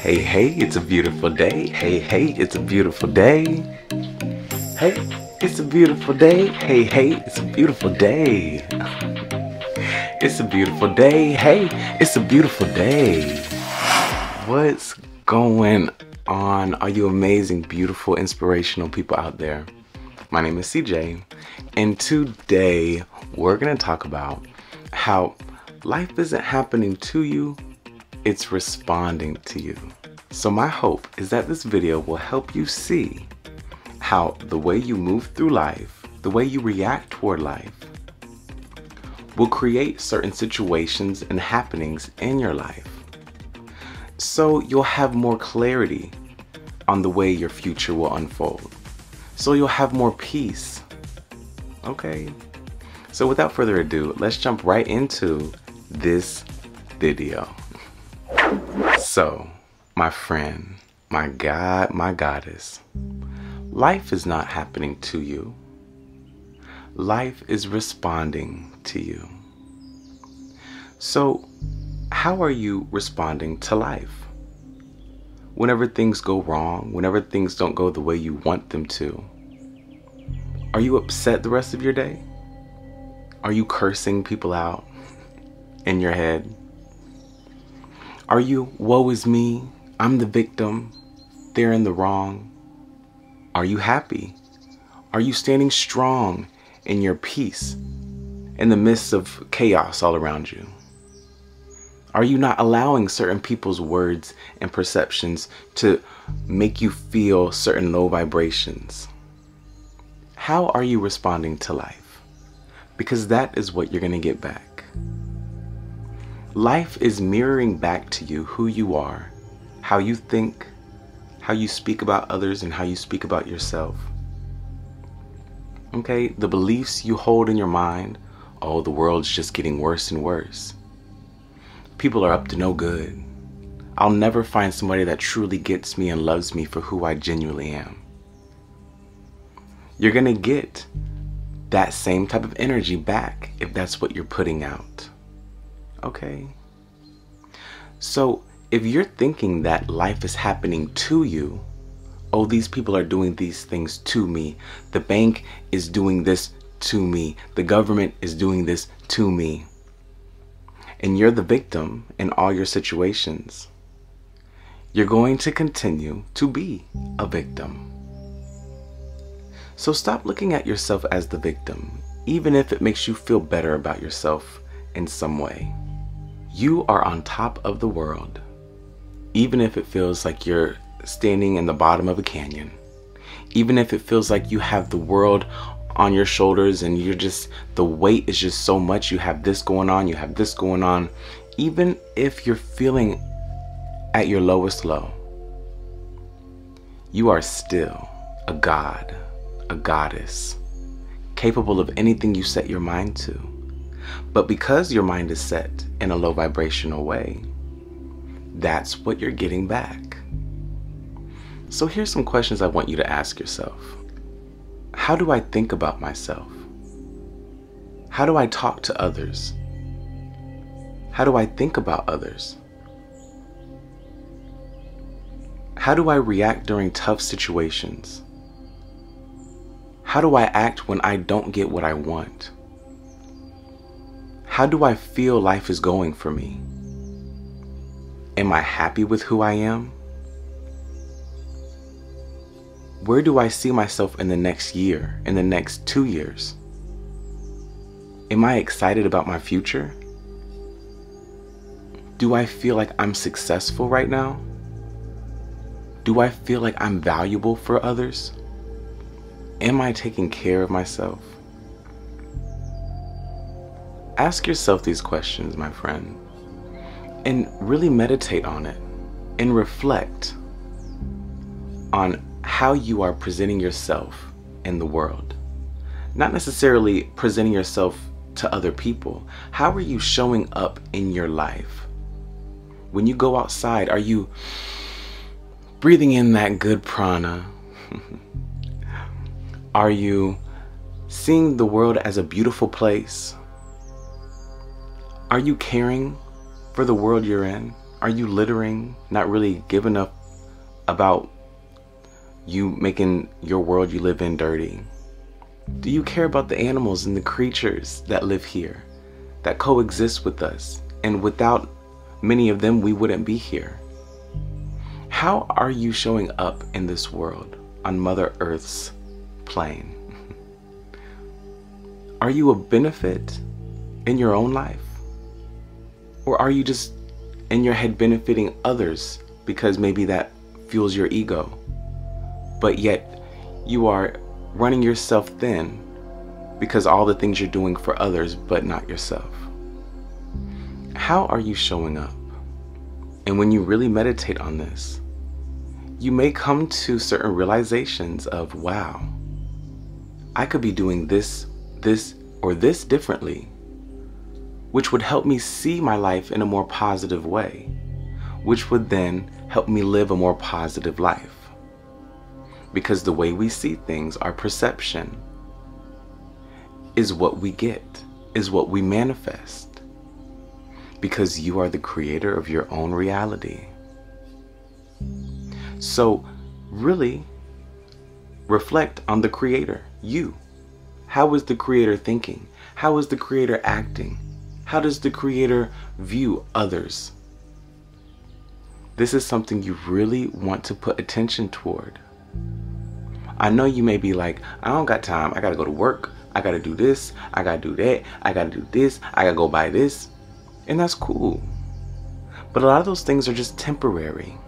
Hey, hey, it's a beautiful day. Hey, hey, it's a beautiful day. Hey, it's a beautiful day. Hey, hey, it's a beautiful day. It's a beautiful day. Hey, it's a beautiful day. What's going on? Are you amazing, beautiful, inspirational people out there? My name is SeaJay, and today we're going to talk about how life isn't happening to you, it's responding to you. So my hope is that this video will help you see how the way you move through life, the way you react toward life, will create certain situations and happenings in your life. So you'll have more clarity on the way your future will unfold. So you'll have more peace. Okay? So without further ado, let's jump right into this video. So, my friend, my God, my goddess, life is not happening to you. Life is responding to you. So, how are you responding to life? Whenever things go wrong, whenever things don't go the way you want them to, are you upset the rest of your day? Are you cursing people out in your head? Are you, woe is me, I'm the victim, they're in the wrong? Are you happy? Are you standing strong in your peace in the midst of chaos all around you? Are you not allowing certain people's words and perceptions to make you feel certain low vibrations? How are you responding to life? Because that is what you're going to get back. Life is mirroring back to you who you are, how you think, how you speak about others, and how you speak about yourself. Okay, the beliefs you hold in your mind, oh, the world's just getting worse and worse. People are up to no good. I'll never find somebody that truly gets me and loves me for who I genuinely am. You're gonna get that same type of energy back if that's what you're putting out. Okay. So if you're thinking that life is happening to you, oh, these people are doing these things to me, the bank is doing this to me, the government is doing this to me, and you're the victim in all your situations, you're going to continue to be a victim. So stop looking at yourself as the victim, even if it makes you feel better about yourself in some way. You are on top of the world, even if it feels like you're standing in the bottom of a canyon. Even if it feels like you have the world on your shoulders and you're just, the weight is just so much. You have this going on, you have this going on. Even if you're feeling at your lowest low, you are still a god, a goddess, capable of anything you set your mind to. But because your mind is set in a low vibrational way, that's what you're getting back. So here's some questions I want you to ask yourself. How do I think about myself? How do I talk to others? How do I think about others? How do I react during tough situations? How do I act when I don't get what I want? How do I feel life is going for me? Am I happy with who I am? Where do I see myself in the next year, in the next two years? Am I excited about my future? Do I feel like I'm successful right now? Do I feel like I'm valuable for others? Am I taking care of myself? Ask yourself these questions, my friend, and really meditate on it and reflect on how you are presenting yourself in the world. Not necessarily presenting yourself to other people. How are you showing up in your life? When you go outside, are you breathing in that good prana? are you seeing the world as a beautiful place? Are you caring for the world you're in? Are you littering, not really giving up about you making your world you live in dirty? Do you care about the animals and the creatures that live here, that coexist with us, and without many of them, we wouldn't be here? How are you showing up in this world on Mother Earth's plane? Are you a benefit in your own life? Or are you just in your head benefiting others because maybe that fuels your ego? But yet you are running yourself thin because all the things you're doing for others but not yourself. How are you showing up? And when you really meditate on this, you may come to certain realizations of, wow, I could be doing this, this, or this differently, which would help me see my life in a more positive way, which would then help me live a more positive life. Because the way we see things, our perception, is what we get, is what we manifest. Because you are the creator of your own reality. So, really, reflect on the Creator, you. How is the Creator thinking? How is the Creator acting? How does the Creator view others? This is something you really want to put attention toward. I know you may be like, I don't got time. I got to go to work. I got to do this. I got to do that. I got to do this. I got to go buy this. And that's cool. But a lot of those things are just temporary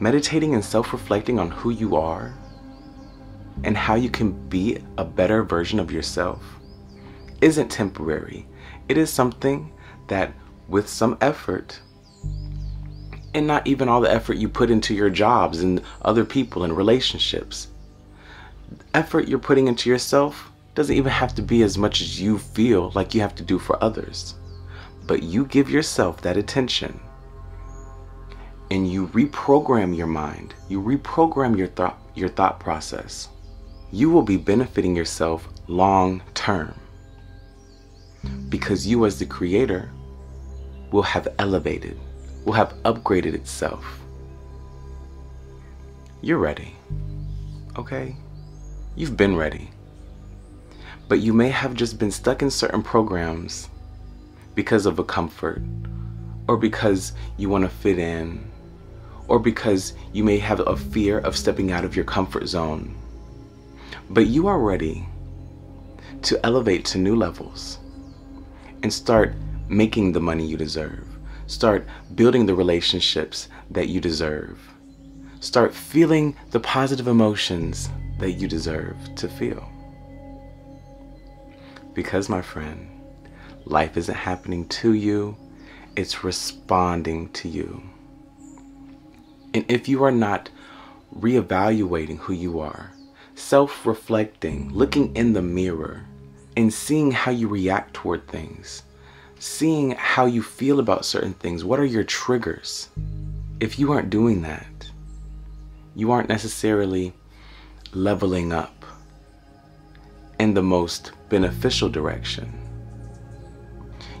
meditating and self reflecting on who you are and how you can be a better version of yourself isn't temporary. It is something that, with some effort, and not even all the effort you put into your jobs and other people and relationships, effort you're putting into yourself doesn't even have to be as much as you feel like you have to do for others. But you give yourself that attention and you reprogram your mind, you reprogram your thought your thought process, you will be benefiting yourself long term. Because you as the creator will have elevated, will have upgraded itself. You're ready. Okay? You've been ready. But you may have just been stuck in certain programs because of a comfort or because you want to fit in or because you may have a fear of stepping out of your comfort zone. But you are ready to elevate to new levels and start making the money you deserve. Start building the relationships that you deserve. Start feeling the positive emotions that you deserve to feel. Because, my friend, life isn't happening to you, it's responding to you. And if you are not reevaluating who you are, self reflecting, looking in the mirror, and seeing how you react toward things, seeing how you feel about certain things, what are your triggers? If you aren't doing that, you aren't necessarily leveling up in the most beneficial direction.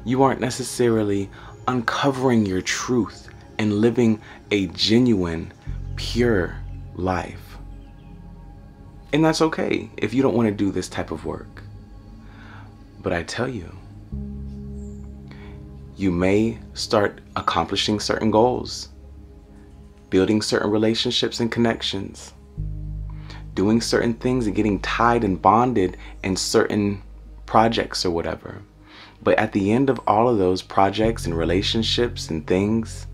You aren't necessarily uncovering your truth and living a genuine, pure life. And that's okay if you don't want to do this type of work. But I tell you, you may start accomplishing certain goals, building certain relationships and connections, doing certain things and getting tied and bonded in certain projects or whatever. But at the end of all of those projects and relationships and things,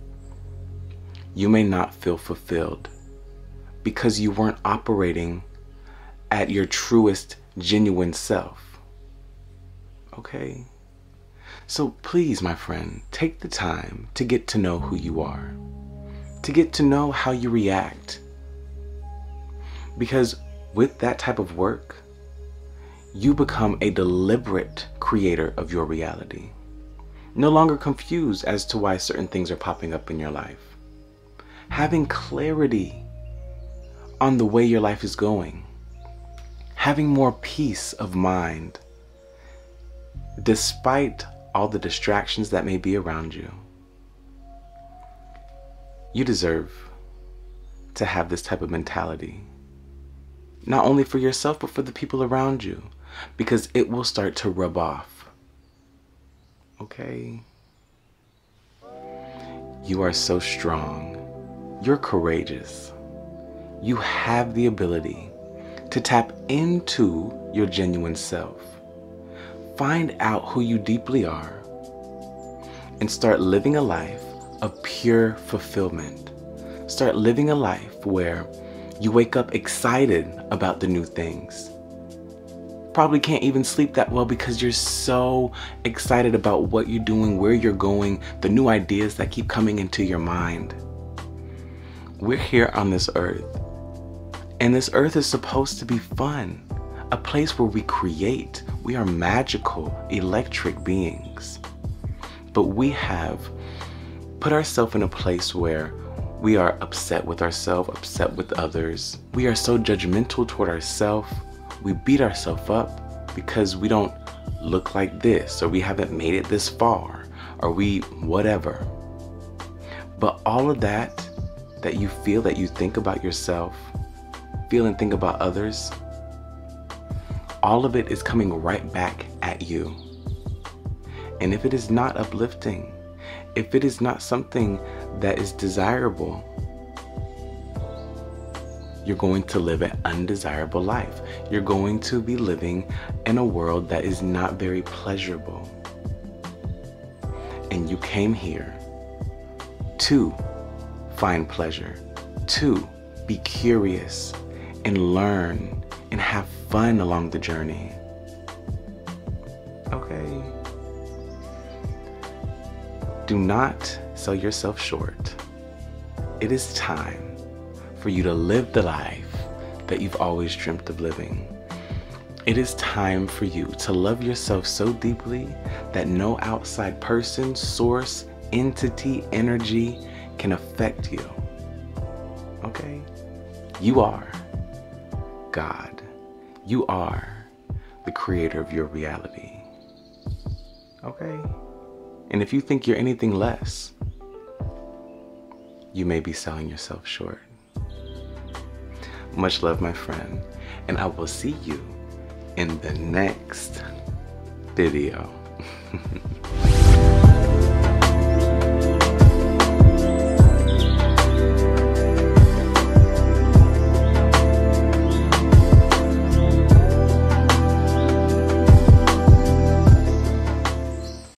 you may not feel fulfilled because you weren't operating at your truest, genuine self. Okay? So please, my friend, take the time to get to know who you are, to get to know how you react. Because with that type of work, you become a deliberate creator of your reality. No longer confused as to why certain things are popping up in your life having clarity on the way your life is going, having more peace of mind despite all the distractions that may be around you. You deserve to have this type of mentality. Not only for yourself, but for the people around you. Because it will start to rub off. Okay? You are so strong. You're courageous. You have the ability to tap into your genuine self. Find out who you deeply are and start living a life of pure fulfillment. Start living a life where you wake up excited about the new things. Probably can't even sleep that well because you're so excited about what you're doing, where you're going, the new ideas that keep coming into your mind. We're here on this earth, and this earth is supposed to be fun, a place where we create. We are magical, electric beings. But we have put ourselves in a place where we are upset with ourselves, upset with others. We are so judgmental toward ourselves. We beat ourselves up because we don't look like this, or we haven't made it this far, or we whatever. But all of that that you feel, that you think about yourself, feel and think about others, all of it is coming right back at you. And if it is not uplifting, if it is not something that is desirable, you're going to live an undesirable life. You're going to be living in a world that is not very pleasurable. And you came here to find pleasure, to be curious and learn and have fun along the journey. Okay? Do not sell yourself short. It is time for you to live the life that you've always dreamt of living. It is time for you to love yourself so deeply that no outside person, source, entity, energy can affect you. Okay? You are God. You are the creator of your reality. Okay? And if you think you're anything less, you may be selling yourself short. Much love, my friend, and I will see you in the next video.